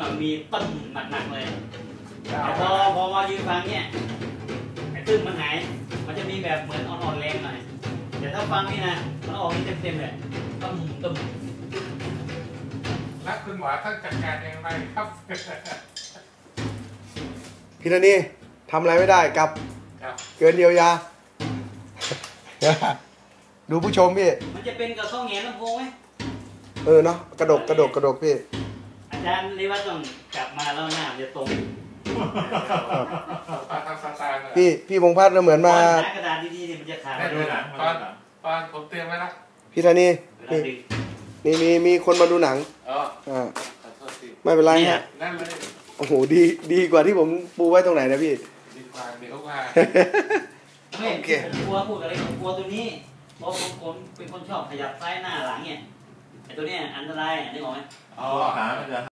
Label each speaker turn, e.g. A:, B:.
A: อะมีตึ้มหนักๆเลยแต่พอพอมายืนฟังเนี่ยไอ้ตึ้มมันหาย มันจะมีแบบเหมือนอ่อนๆแรงหน่อยแต่ถ้าฟังนี่นะมันออกนี่เต็มๆเลยตึ้มตึ้ม
B: แล้วคุณหมอท่านจัดการเองไหมครับ
C: พี่นานี่ทำอะไรไม่ได้กลับ
B: ครับ
C: เกินเดียวยา ดูผู้ชมพี่
A: มันจะเป็นกับข้าวเหนียวลำโพงไหม
C: เออเนาะกระดกกระดกกระดกพี่
A: อา จารย์เรียกว่าต้องกลับมาแล้วหน้าจะตรง
B: ตอนทำสไตล์เลย
C: พี่พี่พงษ์พัฒน์เหมือนมา
A: ตอนหากระดาษดีๆเนี่ยมันจะขาด
B: ได้ดูหนังตอนตอนผมเตรียมไว้แล้ว
C: พี่ธานี
A: เวลา
C: นี่
A: ดึง
C: มีมีมีคนมาดูหนัง
B: อ๋อ
C: อ่า
B: ขอโทษที
C: ไม่เป็นไรฮะ
B: นั่นเลย
C: โอ้โหดีดีกว่าที่ผมปูไว้ตรงไหนนะพี่
B: ดีกว่าเดี๋ยวว่า
A: ไม่
C: โอเค
A: ผมกลัวพูดอะไรผมกลัวตัวนี้เพราะผมผมเป็นคนชอบขยับซ้ายหน้าหลังเนี่ยไอ้ตัวเนี้ยอันตรายอันนี้ออกไหม
D: เอหามันจะ